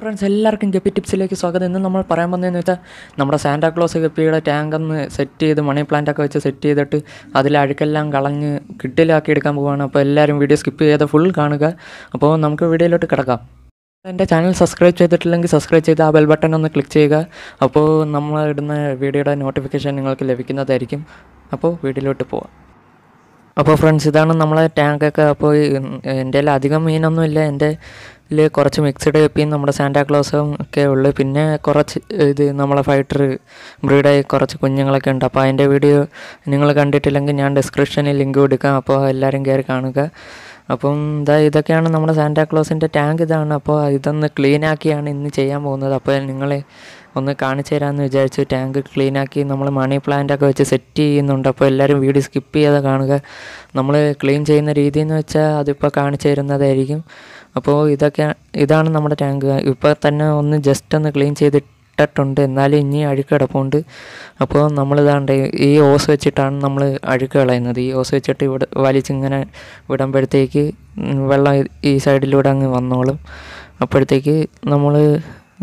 Friends എല്ലാവർക്കും guppy ടിപ്സിലേക്ക് സ്വാഗതം. ഇന്ന് നമ്മൾ പറയാൻ പോകുന്നതെന്ന് വെച്ചാൽ നമ്മുടെ സാന്റാക്ലോസ് ഗപ്പിയുടെ ടാങ്ക് ഒന്ന് സെറ്റ് ചെയ്ത് മണി പ്ലാന്റ് ഒക്കെ വെച്ച് സെറ്റ് ചെയ്തിട്ട് അതിൽ അഴുക്കെല്ലാം കളഞ്ഞ് കിട്ടിലാക്കി എടുക്കാൻ പോവുകയാണ് അപ്പോൾ എല്ലാവരും വീഡിയോ സ്കിപ്പ് ചെയ്ത് ഫുൾ കാണുക. അപ്പോൾ നമുക്ക് വീഡിയോയിലോട്ട് കിടക്കാം. എന്റെ ചാനൽ സബ്സ്ക്രൈബ് ചെയ്തിട്ടില്ലെങ്കിൽ സബ്സ്ക്രൈബ് ചെയ്ത് ആ ബെൽ ബട്ടൺ ഒന്ന് ക്ലിക്ക് ചെയ്യുക. അപ്പോൾ നമ്മൾ ഇടുന്ന വീഡിയോയുടെ നോട്ടിഫിക്കേഷൻ നിങ്ങൾക്ക് ലഭിക്കുന്നതായിരിക്കും. അപ്പോൾ വീഡിയോയിലോട്ട് പോവാം. അപ്പോൾ ഫ്രണ്ട്സ് ഇതാണ് നമ്മളെ ടാങ്കൊക്കെ അപ്പോൾ എന്റെ അധികം മീനൊന്നും ഇല്ല. എന്റെ ഇതിൽ കുറച്ച് മിക്സഡ് കപ്പിയും നമ്മുടെ സാന്റാക്ലോസും ഒക്കെ ഉള്ളു. പിന്നെ കുറച്ച് ഇത് നമ്മളെ ഫൈറ്റർ ബ്രീഡായി കുറച്ച് കുഞ്ഞുങ്ങളൊക്കെ ഉണ്ട്. അപ്പോൾ അതിന്റെ വീഡിയോ നിങ്ങൾ കണ്ടിട്ടില്ലെങ്കിൽ ഞാൻ ഡിസ്ക്രിപ്ഷനിൽ ലിങ്ക് കൊടുക്കാം. അപ്പോൾ എല്ലാവരും കയറി കാണുക. അപ്പം ഇതാ ഇതൊക്കെയാണ് നമ്മുടെ സാന്റാക്ലോസിന്റെ ടാങ്ക് ഇതാണ്. അപ്പോൾ ഇതൊന്ന് ക്ലീൻ ആക്കിയാണ് ഇന്ന് ചെയ്യാൻ പോകുന്നത്. അപ്പോൾ നിങ്ങളെ ഒന്ന് കാണിച്ചു തരാമെന്ന് വിചാരിച്ചു. ടാങ്ക് ക്ലീനാക്കി നമ്മൾ മണി പ്ലാന്റൊക്കെ വെച്ച് സെറ്റ് ചെയ്യുന്നുണ്ട്. അപ്പോൾ എല്ലാവരും വീഡിയോ സ്കിപ്പ് ചെയ്യാതെ കാണുക. നമ്മൾ ക്ലീൻ ചെയ്യുന്ന രീതി എന്ന് വെച്ചാൽ അതിപ്പോൾ കാണിച്ചു തരുന്നതായിരിക്കും. അപ്പോൾ ഇതൊക്കെ ഇതാണ് നമ്മുടെ ടാങ്ക്. ഇപ്പോൾ തന്നെ ഒന്ന് ജസ്റ്റ് ഒന്ന് ക്ലീൻ ചെയ്തിട്ടിട്ടുണ്ട്. എന്നാലും ഇനി അഴുക്ക് കിടപ്പുണ്ട്. അപ്പോൾ നമ്മളിതാണ്ട് ഈ ഓസ് വെച്ചിട്ടാണ് നമ്മൾ അഴുക്ക് കളയുന്നത്. ഈ ഓസ് വെച്ചിട്ട് ഇവിടെ വലിച്ചിങ്ങനെ വിടുമ്പോഴത്തേക്ക് വെള്ളം ഈ സൈഡിലൂടെ അങ്ങ് വന്നോളും. അപ്പോഴത്തേക്ക് നമ്മൾ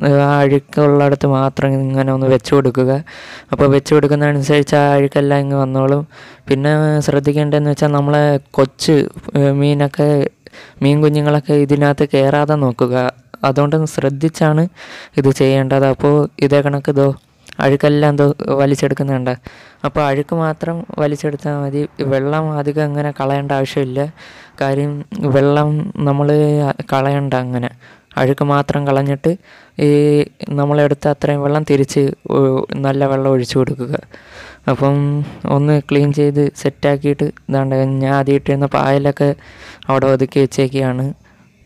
ആ അഴുക്കുള്ളിടത്ത് മാത്രം ഇങ്ങനെ ഒന്ന് വെച്ച് കൊടുക്കുക. അപ്പോൾ വെച്ച് കൊടുക്കുന്നതനുസരിച്ച് ആ അഴുക്കെല്ലാം ഇങ്ങ് വന്നോളും. പിന്നെ ശ്രദ്ധിക്കേണ്ടതെന്ന് വെച്ചാൽ നമ്മളെ കൊച്ച് മീനൊക്കെ മീൻ കുഞ്ഞുങ്ങളൊക്കെ ഇതിനകത്ത് കയറാതെ നോക്കുക. അതുകൊണ്ട് ശ്രദ്ധിച്ചാണ് ഇത് ചെയ്യേണ്ടത്. അപ്പോൾ ഇതേ കണക്ക് ഇതോ അഴുക്കെല്ലാം എന്തോ വലിച്ചെടുക്കുന്നുണ്ട്. അപ്പോൾ അഴുക്ക് മാത്രം വലിച്ചെടുത്താൽ മതി. വെള്ളം അധികം അങ്ങനെ കളയേണ്ട ആവശ്യമില്ല. കാര്യം വെള്ളം നമ്മൾ കളയണ്ട അങ്ങനെ. അഴുക്ക് മാത്രം കളഞ്ഞിട്ട് ഈ നമ്മളെടുത്ത അത്രയും വെള്ളം തിരിച്ച് നല്ല വെള്ളം ഒഴിച്ചു കൊടുക്കുക. അപ്പം ഒന്ന് ക്ലീൻ ചെയ്ത് സെറ്റാക്കിയിട്ട് ഇതാണ്ട് ഞാൻ ആദ്യം ഇട്ടിരുന്ന പായലൊക്കെ അവിടെ ഒതുക്കി വെച്ചേക്കുകയാണ്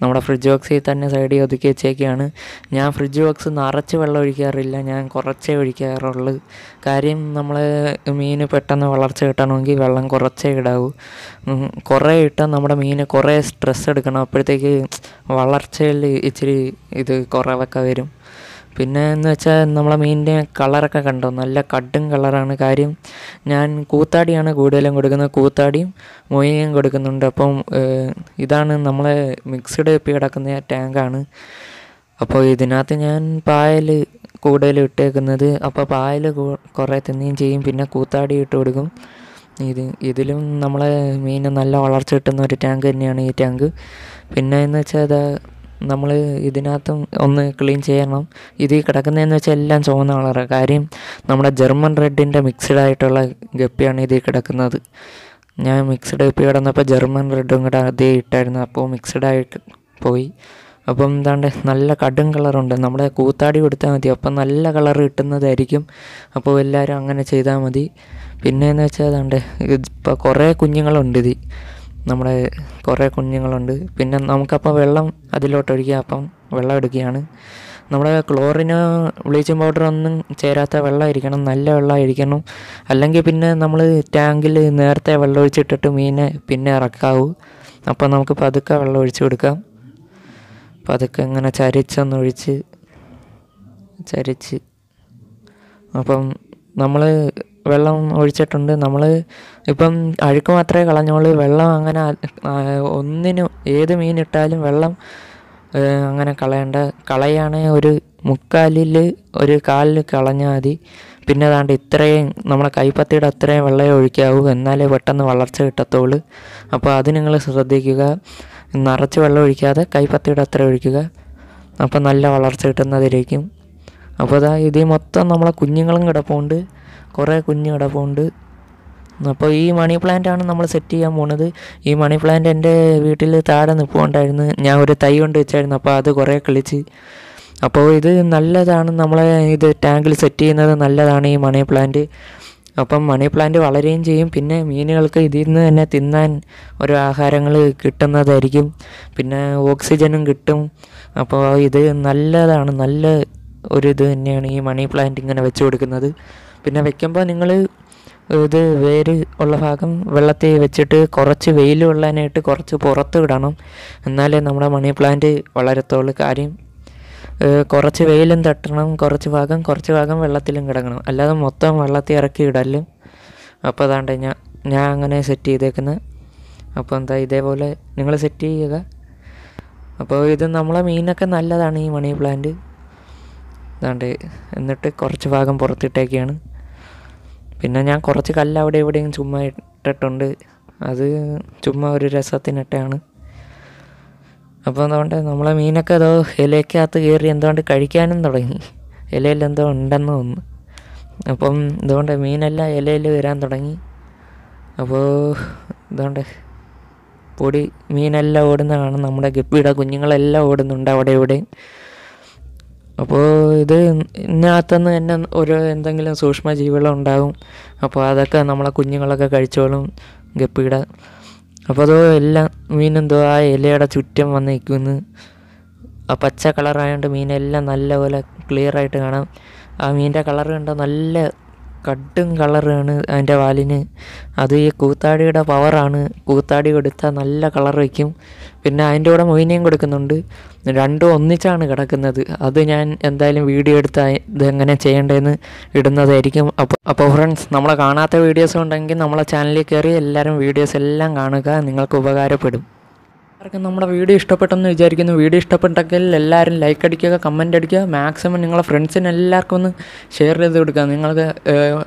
നമ്മുടെ ഫ്രിഡ്ജ് ബോക്സിൽ തന്നെ സൈഡിൽ ഒതുക്കി വെച്ചേക്കാണ് ഞാൻ ഫ്രിഡ്ജ് ബോക്സ് നിറച്ച് വെള്ളം ഒഴിക്കാറില്ല. ഞാൻ കുറച്ചേ ഒഴിക്കാറുള്ളൂ. കാര്യം നമ്മൾ മീൻ പെട്ടെന്ന് വളർച്ച കിട്ടണമെങ്കിൽ വെള്ളം കുറച്ചേ ഇടാവൂ. കുറേ ഇട്ടാൽ നമ്മുടെ മീന് കുറേ സ്ട്രെസ് എടുക്കണം. അപ്പോഴത്തേക്ക് വളർച്ചയിൽ ഇച്ചിരി ഇത് കുറവൊക്കെ വരും. പിന്നെ എന്ന് വെച്ചാൽ നമ്മളെ മീനിന്റെ കളറൊക്കെ കണ്ടോ? നല്ല കടും കളറാണ്. കാര്യം ഞാൻ കൂത്താടിയാണ് കൂടുതലും കൊടുക്കുന്നത്. കൂത്താടിയും മൊയ്യയും കൊടുക്കുന്നുണ്ട്. അപ്പം ഇതാണ് നമ്മളെ മിക്സ്ഡ് ഇപ്പം കിടക്കുന്ന ടാങ്കാണ്. അപ്പോൾ ഇതിനകത്ത് ഞാൻ പായൽ കൂടുതലും ഇട്ടേക്കുന്നത്. അപ്പോൾ പായൽ കുറേ തിന്നുകയും ചെയ്യും. പിന്നെ കൂത്താടി ഇട്ട് കൊടുക്കും. ഇത് ഇതിലും നമ്മളെ മീൻ നല്ല വളർച്ച കിട്ടുന്ന ഒരു ടാങ്ക് തന്നെയാണ് ഈ ടാങ്ക്. പിന്നെ എന്ന് വെച്ചാൽ നമ്മൾ ഇതിനകത്തും ഒന്ന് ക്ലീൻ ചെയ്യണം. ഇതിൽ കിടക്കുന്നതെന്ന് വെച്ചാൽ എല്ലാം ചുവന്ന കളറാണ് കാര്യം നമ്മുടെ ജർമ്മൻ റെഡിന്റെ മിക്സ്ഡ് ആയിട്ടുള്ള ഗപ്പിയാണ് ഇതിൽ കിടക്കുന്നത്. ഞാൻ മിക്സ്ഡ് ഗപ്പി കിടന്നപ്പോൾ ജർമ്മൻ റെഡും കൂടെ അതേ ഇട്ടായിരുന്നു. അപ്പോൾ മിക്സ്ഡ് ആയിട്ട് പോയി. അപ്പം എന്താണ്ട് നല്ല കടും കളറുണ്ട് നമ്മുടെ കൂത്താടി കൊടുത്താൽ മതി. അപ്പം നല്ല കളർ കിട്ടുന്നതായിരിക്കും. അപ്പോൾ എല്ലാവരും അങ്ങനെ ചെയ്താൽ മതി. പിന്നെയെന്ന് വെച്ചാൽ അതാണ്ട് ഇപ്പോൾ കുറേ കുഞ്ഞുങ്ങളുണ്ട് ഇതിൽ. നമ്മുടെ കുറേ കുഞ്ഞുങ്ങളുണ്ട്. പിന്നെ നമുക്കപ്പോൾ വെള്ളം അതിലോട്ട് ഒഴിക്കുക അപ്പം വെള്ളം എടുക്കുകയാണ്. നമ്മുടെ ക്ലോറിന് ബ്ലീച്ചിങ് പൗഡർ ഒന്നും ചേരാത്ത ഇരിക്കണം നല്ല വെള്ളം ഇരിക്കണം അല്ലെങ്കിൽ പിന്നെ നമ്മൾ ടാങ്കിൽ നേരത്തെ വെള്ളം ഒഴിച്ചിട്ടിട്ട് മീനെ പിന്നെ ഇറക്കാവൂ. അപ്പോൾ നമുക്ക് പതുക്കെ വെള്ളം ഒഴിച്ചു കൊടുക്കാം. പതുക്കെ ഇങ്ങനെ ചരിച്ചൊന്നൊഴിച്ച് ചരിച്ച്. അപ്പം നമ്മൾ വെള്ളം ഒഴിച്ചിട്ടുണ്ട്. നമ്മൾ ഇപ്പം അഴുക്ക് മാത്രമേ കളഞ്ഞോളൂ. വെള്ളം അങ്ങനെ ഒന്നിനും ഏത് മീനിട്ടാലും വെള്ളം അങ്ങനെ കളയണ്ട കളയാണെങ്കിൽ ഒരു മുക്കാലിൽ ഒരു കാലിൽ കളഞ്ഞാൽ മതി. പിന്നെ അതാണ്ട് ഇത്രയും നമ്മളെ കൈപ്പത്തിയുടെ അത്രയും വെള്ളമേ ഒഴിക്കാവൂ. എന്നാലേ പെട്ടെന്ന് വളർച്ച കിട്ടത്തുള്ളൂ. അപ്പോൾ അത് നിങ്ങൾ ശ്രദ്ധിക്കുക. നിറച്ച് വെള്ളം ഒഴിക്കാതെ കൈപ്പത്തിയുടെ അത്ര ഒഴിക്കുക. അപ്പോൾ നല്ല വളർച്ച കിട്ടുന്നതായിരിക്കും അപ്പോൾ അതാ ഇത് മൊത്തം നമ്മളെ കുഞ്ഞുങ്ങളും കിടപ്പുണ്ട്. കുറേ കുഞ്ഞ് കിടപ്പുണ്ട്. അപ്പോൾ ഈ മണി പ്ലാന്റാണ് നമ്മൾ സെറ്റ് ചെയ്യാൻ പോണത്. ഈ മണി പ്ലാന്റ് എന്റെ വീട്ടിൽ താഴെ നിൽപ്പുണ്ടായിരുന്നു ഞാൻ ഒരു തൈ കൊണ്ട് വെച്ചായിരുന്നു. അപ്പോൾ അത് കുറേ കിളിച്ച്. അപ്പോൾ ഇത് നല്ലതാണ്. നമ്മളെ ഇത് ടാങ്കിൽ സെറ്റ് ചെയ്യുന്നത് നല്ലതാണ് ഈ മണി പ്ലാന്റ് അപ്പം മണി പ്ലാന്റ് വളരുകയും ചെയ്യും. പിന്നെ മീനുകൾക്ക് ഇതിൽ നിന്ന് തന്നെ തിന്നാൻ ഓരോ ആഹാരങ്ങൾ കിട്ടുന്നതായിരിക്കും. പിന്നെ ഓക്സിജനും കിട്ടും. അപ്പോൾ ഇത് നല്ലതാണ്. നല്ല ഒരു ഇത് തന്നെയാണ് ഈ മണി പ്ലാന്റ് ഇങ്ങനെ വെച്ച് കൊടുക്കുന്നത്. പിന്നെ വെക്കുമ്പോൾ നിങ്ങൾ ഇത് വേര് ഉള്ള ഭാഗം വെള്ളത്തിൽ വെച്ചിട്ട് കുറച്ച് വെയിൽ കൊള്ളാനായിട്ട് കുറച്ച് പുറത്ത് വിടണം എന്നാലേ നമ്മുടെ മണി പ്ലാന്റ് വളരത്തുള്ളൂ. കാര്യം കുറച്ച് വെയിലും തട്ടണം കുറച്ച് ഭാഗം കുറച്ച് ഭാഗം വെള്ളത്തിലും കിടക്കണം. അല്ലാതെ മൊത്തം വെള്ളത്തിൽ ഇറക്കി ഇടലും. അപ്പോൾ അതാണ്ട് ഞാൻ ഞാൻ അങ്ങനെ സെറ്റ് ചെയ്തേക്കുന്നത് അപ്പോൾ എന്താ ഇതേപോലെ നിങ്ങൾ സെറ്റ് ചെയ്യുക. അപ്പോൾ ഇത് നമ്മളെ മീനൊക്കെ നല്ലതാണ് ഈ മണി പ്ലാന്റ്. അതാണ്ട് എന്നിട്ട് കുറച്ച് ഭാഗം പുറത്തിട്ടേക്കാണ്. പിന്നെ ഞാൻ കുറച്ച് കല്ല് അവിടെ ഇവിടെയും ചുമ്മാ ഇട്ടിട്ടുണ്ട്. അത് ചുമ്മാ ഒരു രസത്തിനിട്ടാണ്. അപ്പോൾ അതുകൊണ്ട് നമ്മളെ മീനൊക്കെ അതോ ഇലയ്ക്കകത്ത് കയറി എന്തുകൊണ്ട് കഴിക്കാനും തുടങ്ങി. ഇലയിൽ എന്തോ ഉണ്ടെന്ന് തോന്നുന്നു. അപ്പം ഇതുകൊണ്ട് മീനെല്ലാം ഇലയിൽ വരാൻ തുടങ്ങി. അപ്പോൾ ഇതുകൊണ്ട് പൊടി മീനെല്ലാം ഓടുന്ന കാണും നമ്മുടെ ഗപ്പിയുടെ കുഞ്ഞുങ്ങളെല്ലാം ഓടുന്നുണ്ട് അവിടെ ഇവിടെയും. അപ്പോൾ ഇത് ഇതിനകത്തുനിന്ന് തന്നെ ഒരു എന്തെങ്കിലും സൂക്ഷ്മജീവികൾ ഉണ്ടാകും അപ്പോൾ അതൊക്കെ നമ്മളെ കുഞ്ഞുങ്ങളൊക്കെ കഴിച്ചോളും ഗപ്പിയുടെ അപ്പോൾ അതോ എല്ലാം മീനെന്തോ ആ ഇലയുടെ ചുറ്റും വന്ന് നിൽക്കുന്നു ആ പച്ച കളറായതുകൊണ്ട് മീനെല്ലാം നല്ലപോലെ ക്ലിയറായിട്ട് കാണാം. ആ മീനിന്റെ കളർ കണ്ടോ നല്ല കട്ടും കളറാണ് അതിന്റെ വാലിന്. അത് ഈ കൂത്താടിയുടെ പവറാണ് കൂത്താടി കൊടുത്താൽ നല്ല കളർ വയ്ക്കും. പിന്നെ അതിന്റെ കൂടെ മൊയിനയും കൊടുക്കുന്നുണ്ട്. രണ്ടും ഒന്നിച്ചാണ് കിടക്കുന്നത്. അത് ഞാൻ എന്തായാലും വീഡിയോ എടുത്ത് ഇതെങ്ങനെ ചെയ്യേണ്ടതെന്ന് ഇടുന്നതായിരിക്കും. അപ്പോൾ അപ്പോൾ ഫ്രണ്ട്സ് നമ്മളെ കാണാത്ത വീഡിയോസ് ഉണ്ടെങ്കിൽ നമ്മളെ ചാനലിൽ കയറി എല്ലാവരും വീഡിയോസ് എല്ലാം കാണുക. നിങ്ങൾക്ക് ഉപകാരപ്പെടും. എല്ലാവർക്കും നമ്മുടെ വീഡിയോ ഇഷ്ടപ്പെട്ടെന്ന് വിചാരിക്കുന്നു. വീഡിയോ ഇഷ്ടപ്പെട്ടെങ്കിൽ എല്ലാവരും ലൈക്ക് അടിക്കുക കമന്റ് അടിക്കുക. മാക്സിമം നിങ്ങളെ ഫ്രണ്ട്സിന് എല്ലാവർക്കും ഒന്ന് ഷെയർ ചെയ്ത് കൊടുക്കുക. നിങ്ങൾക്ക്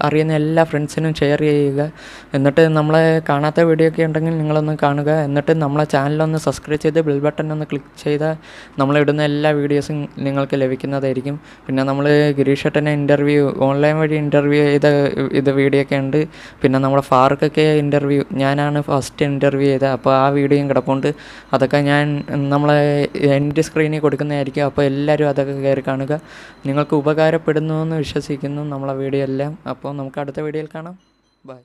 അറിയുന്ന എല്ലാ ഫ്രണ്ട്സിനും ഷെയർ ചെയ്യുക. എന്നിട്ട് നമ്മളെ കാണാത്ത വീഡിയോ ഒക്കെ ഉണ്ടെങ്കിൽ നിങ്ങളൊന്ന് കാണുക. എന്നിട്ട് നമ്മളെ ചാനലൊന്ന് സബ്സ്ക്രൈബ് ചെയ്ത് ബെൽ ബട്ടൺ ഒന്ന് ക്ലിക്ക് ചെയ്താൽ നമ്മളിടുന്ന എല്ലാ വീഡിയോസും നിങ്ങൾക്ക് ലഭിക്കുന്നതായിരിക്കും. പിന്നെ നമ്മൾ ഗിരീഷേട്ടനെ ഇന്റർവ്യൂ ഓൺലൈൻ വഴി ഇന്റർവ്യൂ ചെയ്ത ഇത് വീഡിയോ ഒക്കെ ഉണ്ട്. പിന്നെ നമ്മുടെ ഫാറൂഖൊക്കെ ഇന്റർവ്യൂ ഞാനാണ് ഫസ്റ്റ് ഇന്റർവ്യൂ ചെയ്തത്. അപ്പോൾ ആ വീഡിയോയും കിടപ്പുണ്ട്. അതൊക്കെ ഞാൻ നമ്മളെ എന്റെ സ്ക്രീനിൽ കൊടുക്കുന്നതായിരിക്കും. അപ്പോൾ എല്ലാവരും അതൊക്കെ കയറി കാണുക. നിങ്ങൾക്ക് ഉപകാരപ്പെടുന്നു എന്ന് വിശ്വസിക്കുന്നു നമ്മളെ വീഡിയോ എല്ലാം. അപ്പോൾ നമുക്ക് അടുത്ത വീഡിയോയിൽ കാണാം. ബൈ